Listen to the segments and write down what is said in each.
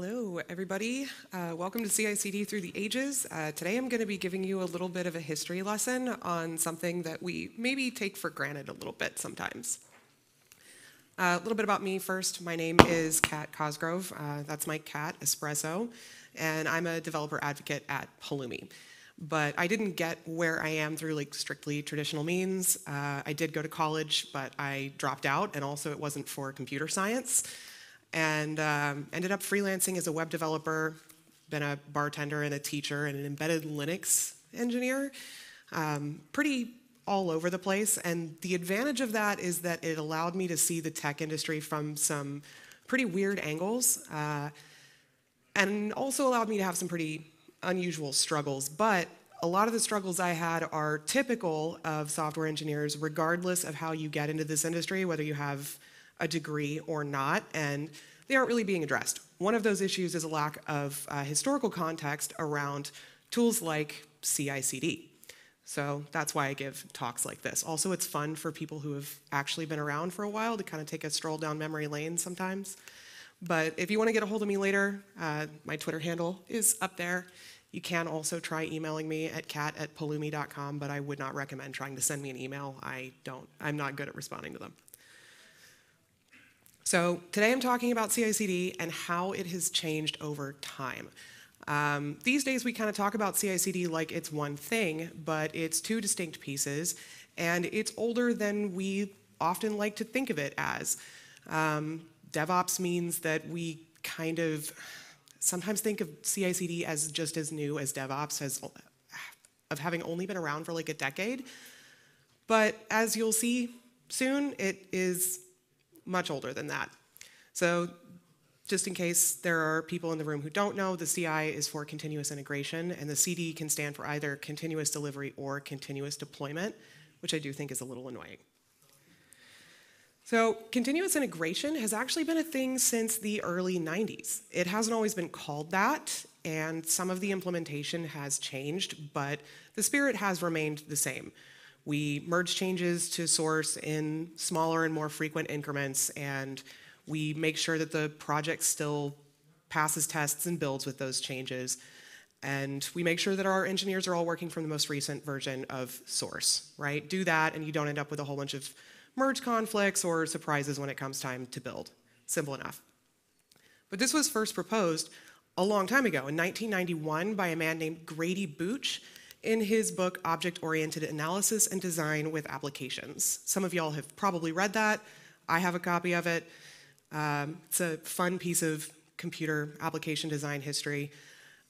Hello, everybody. Uh, welcome to CICD Through the Ages. Uh, today I'm going to be giving you a little bit of a history lesson on something that we maybe take for granted a little bit sometimes. Uh, a little bit about me first. My name is Kat Cosgrove. Uh, that's my cat, Espresso, and I'm a developer advocate at Pulumi. But I didn't get where I am through like strictly traditional means. Uh, I did go to college, but I dropped out, and also it wasn't for computer science and um, ended up freelancing as a web developer, been a bartender and a teacher and an embedded Linux engineer. Um, pretty all over the place. And the advantage of that is that it allowed me to see the tech industry from some pretty weird angles uh, and also allowed me to have some pretty unusual struggles. But a lot of the struggles I had are typical of software engineers, regardless of how you get into this industry, whether you have a degree or not, and they aren't really being addressed. One of those issues is a lack of uh, historical context around tools like CI/CD. So that's why I give talks like this. Also, it's fun for people who have actually been around for a while to kind of take a stroll down memory lane sometimes. But if you want to get a hold of me later, uh, my Twitter handle is up there. You can also try emailing me at kat at pulumi.com, but I would not recommend trying to send me an email. I don't, I'm not good at responding to them. So today I'm talking about CI/CD and how it has changed over time. Um, these days we kind of talk about CI/CD like it's one thing, but it's two distinct pieces, and it's older than we often like to think of it as. Um, DevOps means that we kind of sometimes think of CI/CD as just as new as DevOps, as of having only been around for like a decade. But as you'll see soon, it is much older than that. So just in case there are people in the room who don't know, the CI is for continuous integration, and the CD can stand for either continuous delivery or continuous deployment, which I do think is a little annoying. So continuous integration has actually been a thing since the early 90s. It hasn't always been called that, and some of the implementation has changed, but the spirit has remained the same. We merge changes to source in smaller and more frequent increments, and we make sure that the project still passes tests and builds with those changes. And we make sure that our engineers are all working from the most recent version of source, right? Do that, and you don't end up with a whole bunch of merge conflicts or surprises when it comes time to build. Simple enough. But this was first proposed a long time ago in 1991 by a man named Grady Booch in his book, Object Oriented Analysis and Design with Applications. Some of y'all have probably read that. I have a copy of it. Um, it's a fun piece of computer application design history.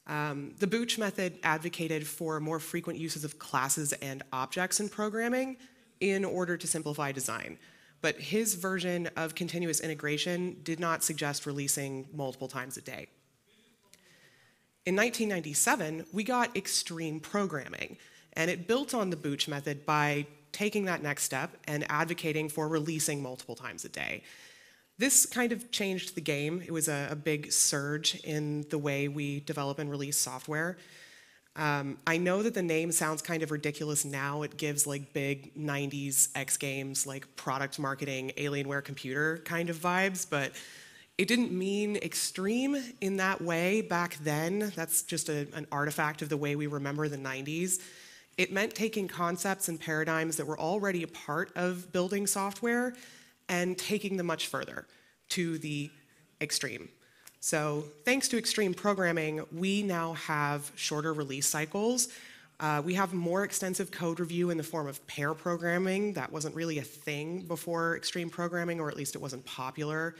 Um, the Booch method advocated for more frequent uses of classes and objects in programming in order to simplify design. But his version of continuous integration did not suggest releasing multiple times a day. In 1997, we got extreme programming, and it built on the Booch method by taking that next step and advocating for releasing multiple times a day. This kind of changed the game. It was a, a big surge in the way we develop and release software. Um, I know that the name sounds kind of ridiculous now. It gives like big 90s X Games, like product marketing, Alienware computer kind of vibes, but it didn't mean extreme in that way back then. That's just a, an artifact of the way we remember the 90s. It meant taking concepts and paradigms that were already a part of building software and taking them much further to the extreme. So, thanks to extreme programming, we now have shorter release cycles. Uh, we have more extensive code review in the form of pair programming. That wasn't really a thing before extreme programming, or at least it wasn't popular.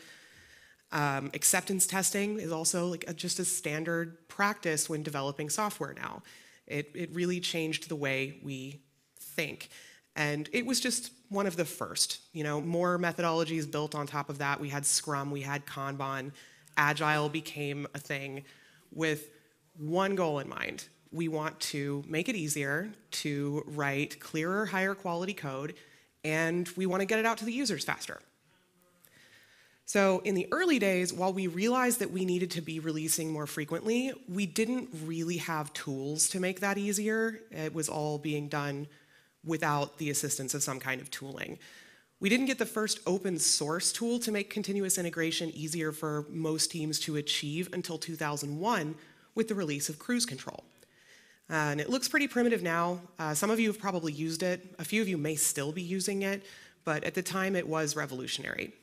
Um, acceptance testing is also like a, just a standard practice when developing software now. It, it really changed the way we think. And it was just one of the first. You know, more methodologies built on top of that. We had Scrum, we had Kanban. Agile became a thing with one goal in mind. We want to make it easier to write clearer, higher quality code, and we want to get it out to the users faster. So in the early days, while we realized that we needed to be releasing more frequently, we didn't really have tools to make that easier. It was all being done without the assistance of some kind of tooling. We didn't get the first open source tool to make continuous integration easier for most teams to achieve until 2001 with the release of Cruise Control. Uh, and it looks pretty primitive now. Uh, some of you have probably used it. A few of you may still be using it, but at the time it was revolutionary.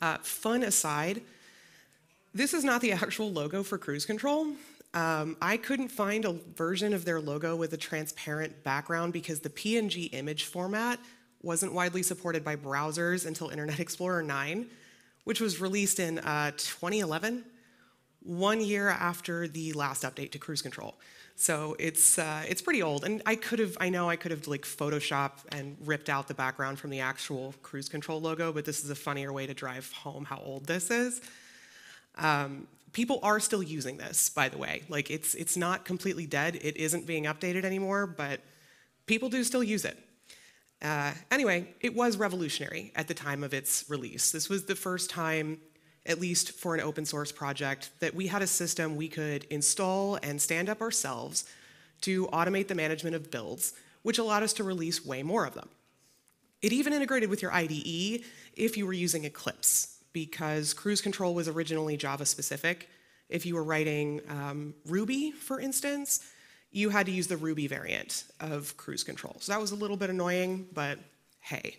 Uh, fun aside, this is not the actual logo for Cruise Control. Um, I couldn't find a version of their logo with a transparent background because the PNG image format wasn't widely supported by browsers until Internet Explorer 9, which was released in uh, 2011, one year after the last update to Cruise Control. So it's uh, it's pretty old, and I could have I know I could have like Photoshop and ripped out the background from the actual Cruise Control logo, but this is a funnier way to drive home how old this is. Um, people are still using this, by the way. Like it's it's not completely dead. It isn't being updated anymore, but people do still use it. Uh, anyway, it was revolutionary at the time of its release. This was the first time, at least for an open source project, that we had a system we could install and stand up ourselves to automate the management of builds, which allowed us to release way more of them. It even integrated with your IDE if you were using Eclipse, because cruise control was originally Java specific. If you were writing um, Ruby, for instance, you had to use the Ruby variant of cruise control. So that was a little bit annoying, but hey.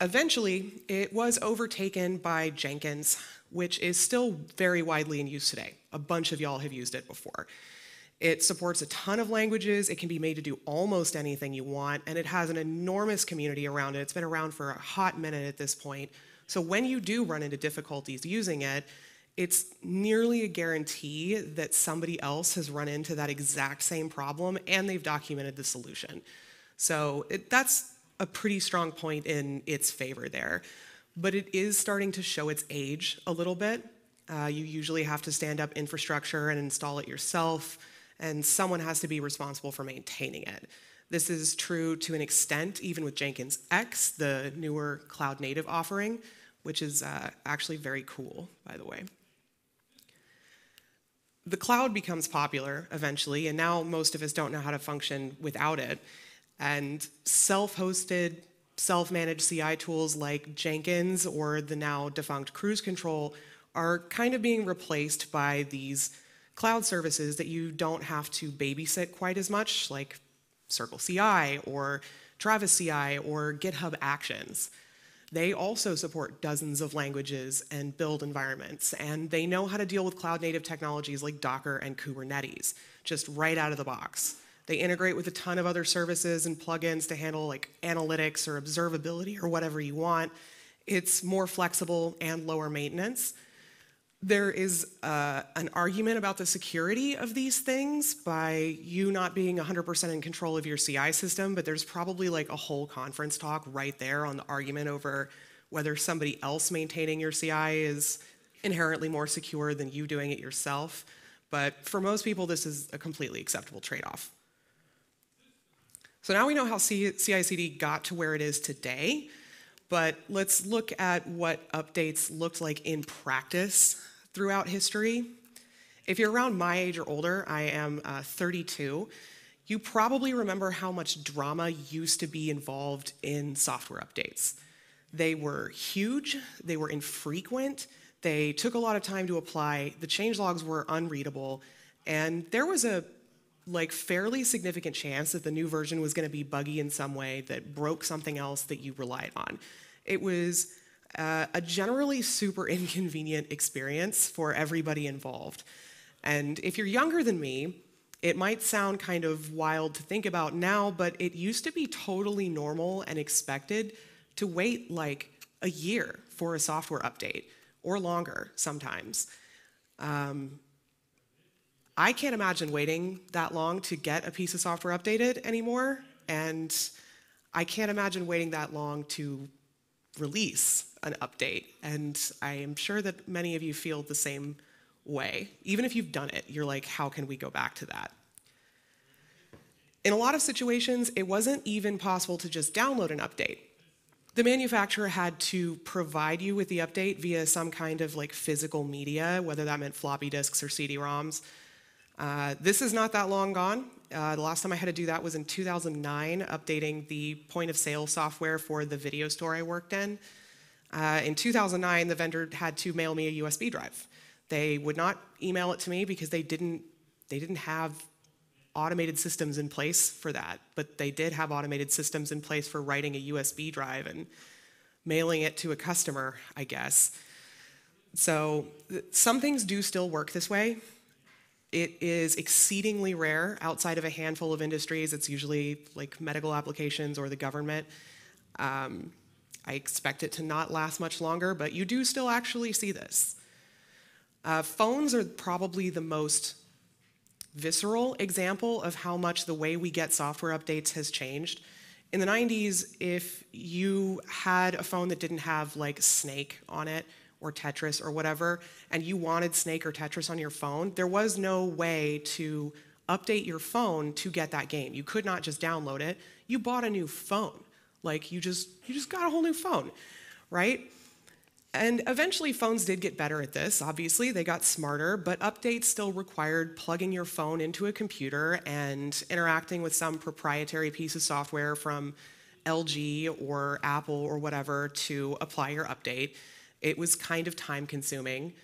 Eventually, it was overtaken by Jenkins, which is still very widely in use today. A bunch of y'all have used it before. It supports a ton of languages, it can be made to do almost anything you want, and it has an enormous community around it. It's been around for a hot minute at this point. So when you do run into difficulties using it, it's nearly a guarantee that somebody else has run into that exact same problem and they've documented the solution. So it, that's a pretty strong point in its favor there. But it is starting to show its age a little bit. Uh, you usually have to stand up infrastructure and install it yourself, and someone has to be responsible for maintaining it. This is true to an extent even with Jenkins X, the newer cloud native offering, which is uh, actually very cool, by the way the cloud becomes popular eventually, and now most of us don't know how to function without it. And self hosted, self managed CI tools like Jenkins or the now defunct Cruise Control are kind of being replaced by these cloud services that you don't have to babysit quite as much, like Circle CI or Travis CI or GitHub Actions. They also support dozens of languages and build environments, and they know how to deal with cloud native technologies like Docker and Kubernetes, just right out of the box. They integrate with a ton of other services and plugins to handle like analytics or observability or whatever you want. It's more flexible and lower maintenance. There is uh, an argument about the security of these things by you not being 100% in control of your CI system, but there's probably like a whole conference talk right there on the argument over whether somebody else maintaining your CI is inherently more secure than you doing it yourself. But for most people, this is a completely acceptable trade off. So now we know how CI CD got to where it is today, but let's look at what updates looked like in practice throughout history. If you're around my age or older, I am uh, 32, you probably remember how much drama used to be involved in software updates. They were huge, they were infrequent, they took a lot of time to apply, the changelogs were unreadable, and there was a like fairly significant chance that the new version was going to be buggy in some way that broke something else that you relied on. It was uh, a generally super inconvenient experience for everybody involved. And if you're younger than me, it might sound kind of wild to think about now, but it used to be totally normal and expected to wait like a year for a software update or longer sometimes. Um, I can't imagine waiting that long to get a piece of software updated anymore, and I can't imagine waiting that long to release an update. And I am sure that many of you feel the same way. Even if you've done it, you're like, how can we go back to that? In a lot of situations, it wasn't even possible to just download an update. The manufacturer had to provide you with the update via some kind of like physical media, whether that meant floppy disks or CD-ROMs. Uh, this is not that long gone, Uh, the last time I had to do that was in 2009, updating the point of sale software for the video store I worked in. Uh, in 2009, the vendor had to mail me a USB drive. They would not email it to me because they didn't, they didn't have automated systems in place for that, but they did have automated systems in place for writing a USB drive and mailing it to a customer, I guess. So some things do still work this way. It is exceedingly rare outside of a handful of industries. It's usually like medical applications or the government. Um, I expect it to not last much longer, but you do still actually see this. Uh, phones are probably the most visceral example of how much the way we get software updates has changed. In the 90s, if you had a phone that didn't have like Snake on it, or Tetris or whatever, and you wanted Snake or Tetris on your phone, there was no way to update your phone to get that game. You could not just download it. You bought a new phone. Like you just you just got a whole new phone, right? And eventually phones did get better at this. Obviously, they got smarter, but updates still required plugging your phone into a computer and interacting with some proprietary piece of software from LG or Apple or whatever to apply your update. It was kind of time consuming.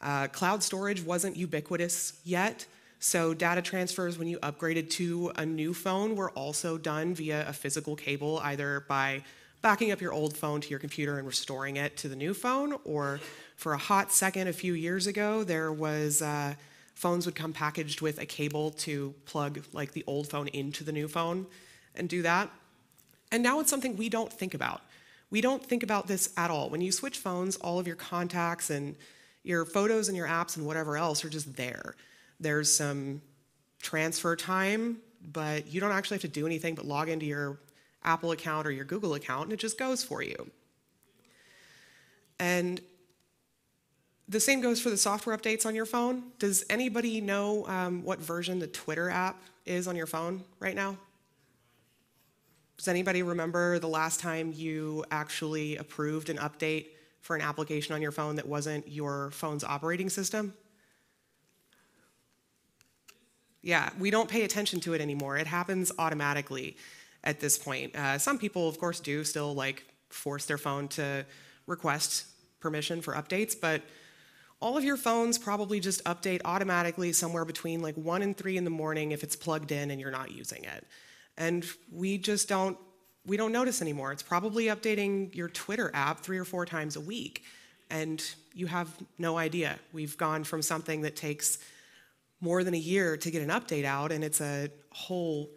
Uh, cloud storage wasn't ubiquitous yet, so data transfers when you upgraded to a new phone were also done via a physical cable, either by backing up your old phone to your computer and restoring it to the new phone, or for a hot second a few years ago, there was uh, phones would come packaged with a cable to plug like the old phone into the new phone and do that. And now it's something we don't think about. We don't think about this at all. When you switch phones, all of your contacts and your photos and your apps and whatever else are just there. There's some transfer time, but you don't actually have to do anything but log into your Apple account or your Google account and it just goes for you. And the same goes for the software updates on your phone. Does anybody know um, what version the Twitter app is on your phone right now? Does anybody remember the last time you actually approved an update for an application on your phone that wasn't your phone's operating system? Yeah, we don't pay attention to it anymore. It happens automatically at this point. Uh, some people, of course, do still like force their phone to request permission for updates, but all of your phones probably just update automatically somewhere between like 1 and 3 in the morning if it's plugged in and you're not using it and we just don't we don't notice anymore. It's probably updating your Twitter app three or four times a week, and you have no idea. We've gone from something that takes more than a year to get an update out, and it's a whole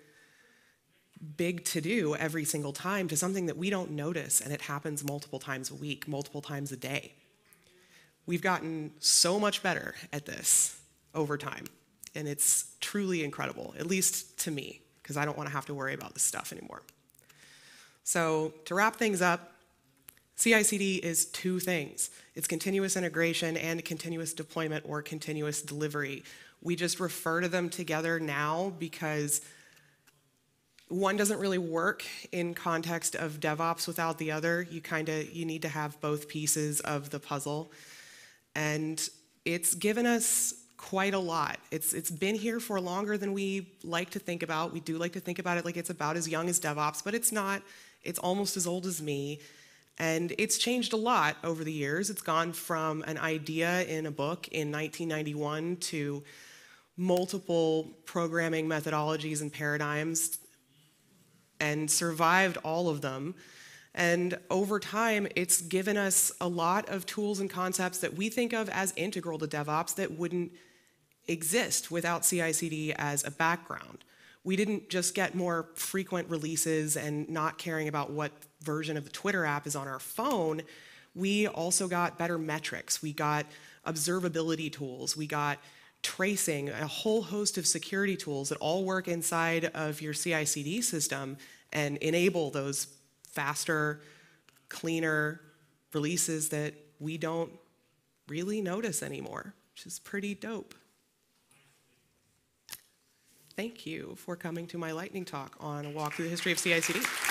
big to do every single time, to something that we don't notice, and it happens multiple times a week, multiple times a day. We've gotten so much better at this over time, and it's truly incredible, at least to me because I don't want to have to worry about this stuff anymore. So to wrap things up, CI/CD is two things. It's continuous integration and continuous deployment or continuous delivery. We just refer to them together now because one doesn't really work in context of DevOps without the other. You kind of you need to have both pieces of the puzzle. And it's given us quite a lot. It's, it's been here for longer than we like to think about. We do like to think about it like it's about as young as DevOps, but it's not. It's almost as old as me. And it's changed a lot over the years. It's gone from an idea in a book in 1991 to multiple programming methodologies and paradigms and survived all of them. And over time, it's given us a lot of tools and concepts that we think of as integral to DevOps that wouldn't exist without CI/CD as a background. We didn't just get more frequent releases and not caring about what version of the Twitter app is on our phone. We also got better metrics. We got observability tools. We got tracing, a whole host of security tools that all work inside of your CI CD system and enable those faster, cleaner releases that we don't really notice anymore, which is pretty dope thank you for coming to my lightning talk on a walk through the history of CICD.